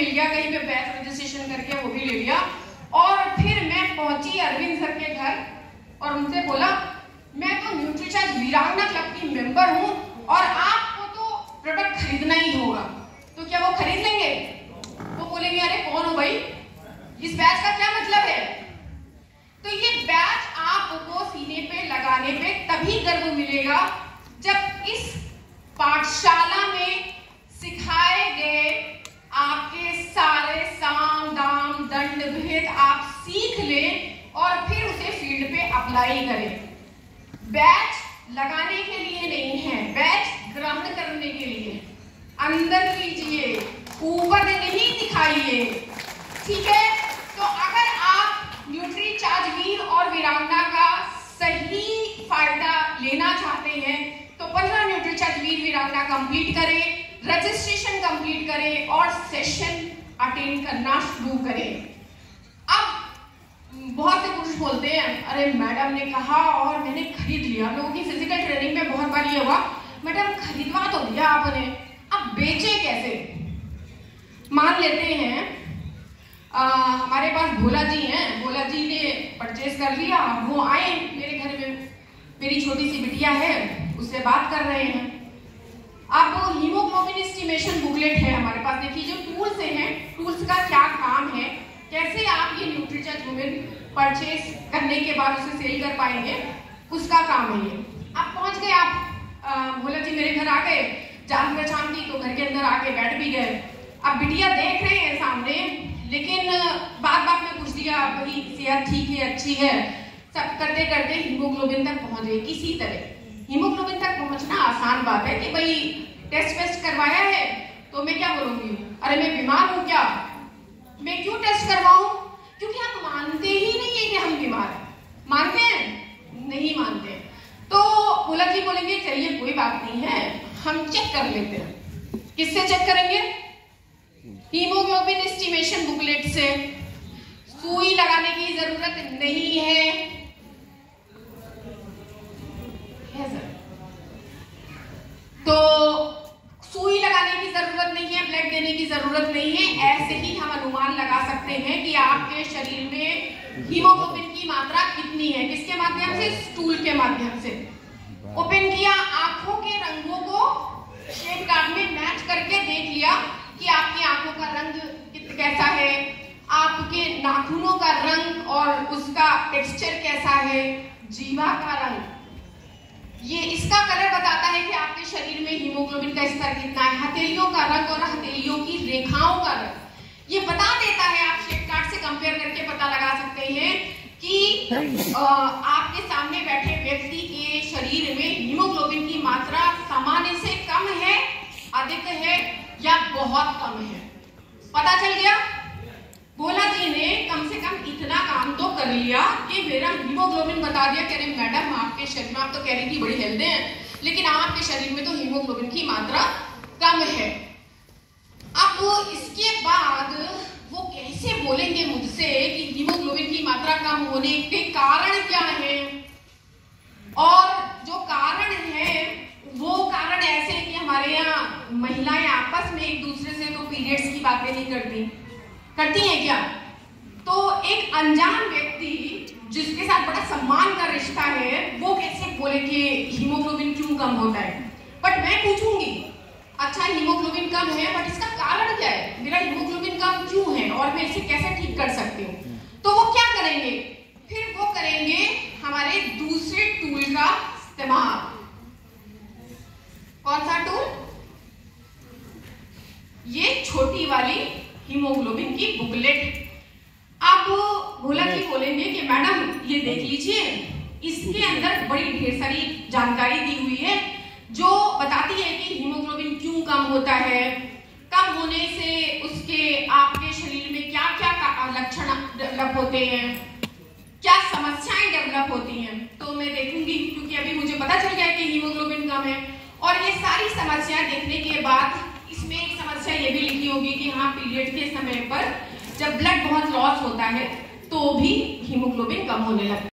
मिल गया कहीं पे बैच रजिस्ट्रेशन करके वो भी ले लिया। और फिर मैं पहुँची अरविंद सर के घर और उनसे बोला, मैं तो न्यूट्रिशन वीरांगना क्लब की मेंबर हूँ और आपको तो प्रोडक्ट खरीदना ही होगा तो क्या वो खरीद लेंगे वो बोलेंगे अरे कौन हो भाई इस बैच का क्या मतलब है तो ये बैच आपको सीने पे लगाने पे तभी गर्व मिलेगा जब इस पाठशाला में सिखाए गए आपके सारे साम दाम दंड भेद आप सीख लें और फिर उसे फ़ील्ड पे अप्लाई करें। बैच लगाने के लिए नहीं है। बैच ग्रहण करने के लिए। अंदर लीजिए ऊपर नहीं दिखाइए। ठीक है? तो अगर आप न्यूट्री चार्जवीर और वीरांगना का सही फ़ायदा लेना चाहते हैं तो पंद्रह न्यूट्री चार्जवीर वीरांगना कंप्लीट करें रजिस्ट्रेशन कंप्लीट करें और सेशन अटेंड करना शुरू करें। बहुत से पुरुष बोलते हैं अरे मैडम ने कहा और मैंने खरीद लिया। लोगों की फ़िज़िकल ट्रेनिंग में बहुत बार ये हुआ मैडम खरीदवा तो दिया आपने अब बेचे कैसे? मान लेते हैं आ, हमारे पास भोला जी हैं भोला जी ने परचेज कर लिया वो आए मेरे घर में। मेरी छोटी सी बिटिया है उससे बात कर रहे हैं। अब हीमोग्लोबिन एस्टिमेशन बुकलेट है हमारे पास। देखिए जो टूल्स हैं टूल्स का क्या काम है कैसे आप ये न्यूट्रिचर वुमेन परचेज करने के बाद उसे सेल कर पाएँगे, उसका काम है ये। आप पहुँच गए आप। भोला जी मेरे घर आ गए। जान पहचान की तो घर के अंदर आके बैठ भी गए। अब बिटिया देख रहे हैं सामने, लेकिन बात बात में पूछ दिया, भाई, सेहत ठीक है, अच्छी है? सब करते करते हीमोग्लोबिन तक पहुँच गए किसी तरह। हीमोग्लोबिन तक पहुँचना आसान बात है कि भाई टेस्ट वेस्ट करवाया है तो मैं क्या बोलूँगी? अरे, मैं बीमार हूँ क्या? मैं क्यों टेस्ट करवाऊं? क्योंकि आप मानते ही नहीं है कि हम बीमार हैं। मानते हैं? नहीं मानते। तो भोला जी बोलेंगे, चलिए, कोई बात नहीं है। हम चेक कर लेते हैं। किससे चेक करेंगे? हीमोग्लोबिन एस्टिमेशन बुकलेट से। सुई लगाने की ज़रूरत नहीं है। तो सुई लगाने की ज़रूरत नहीं है ब्लड देने की ज़रूरत नहीं है। ऐसे ही हम अनुमान लगा सकते हैं कि आपके शरीर में हीमोग्लोबिन की मात्रा कितनी है? किसके माध्यम से? स्टूल के माध्यम से। ओपन किया, आँखों के रंगों को शेप कार्ड में मैच करके देख लिया कि आपकी आँखों का रंग कैसा है, आपके नाखूनों का रंग और उसका टेक्सचर कैसा है, जीवा का रंग। ये इसका कलर बताता है कि आपके शरीर में हीमोग्लोबिन का स्तर कितना है, हथेलियों का रंग और हथेलियों की रेखाओं का रंग। ये बता देता है आप शेप कार्ड से कंपेयर करके पता लगा सकते हैं कि आ, आपके सामने बैठे व्यक्ति के शरीर में हीमोग्लोबिन की मात्रा सामान्य से कम है, अधिक है या बहुत कम है? पता चल गया? भोला जी ने कम से कम इतना काम तो कर लिया कि मेरा हीमोग्लोबिन बता दिया, कह रहे, मैडम, आपके शरीर में आप तो कह रही थी बड़ी हेल्दी हैं, लेकिन आपके शरीर में तो हीमोग्लोबिन की मात्रा कम है। अब इसके बाद कैसे बोलेंगे मुझसे कि हीमोग्लोबिन की मात्रा कम होने के कारण क्या है? और जो कारण है, वो कारण ऐसे है कि हमारे यहाँ महिलाएँ आपस में एक दूसरे से तो पीरियड्स की बातें नहीं करती। करती हैं क्या? तो एक अनजान व्यक्ति जिसके साथ बड़ा सम्मान का रिश्ता है, वो कैसे बोले कि हीमोग्लोबिन क्यों कम होता है? बट मैं पूछूँगी अच्छा हीमोग्लोबिन कम है बट इसका कारण क्या है मेरा हीमोग्लोबिन कम क्यों है और मैं इसे कैसे ठीक कर सकती हूँ? तो वो क्या करेंगे? फिर वो करेंगे हमारे दूसरे टूल का इस्तेमाल। कौन सा टूल ये छोटी वाली हीमोग्लोबिन की बुकलेट आप भोला जी बोलेंगे कि मैडम, ये देख लीजिए, इसके अंदर बड़ी ढेर सारी जानकारी दी हुई है, जो बताती है कि हीमोग्लोबिन क्यों कम होता है, कम होने से डेवलप होते हैं, क्या समस्याएँ डेवलप होती हैं तो मैं देखूँगी, क्योंकि अभी मुझे पता चल गया कि हीमोग्लोबिन कम है। और ये सारी समस्याएँ देखने के बाद इसमें एक समस्या ये भी लिखी होगी कि हाँ पीरियड के समय पर जब ब्लड बहुत लॉस होता है तो भी हीमोग्लोबिन कम होने लगता है।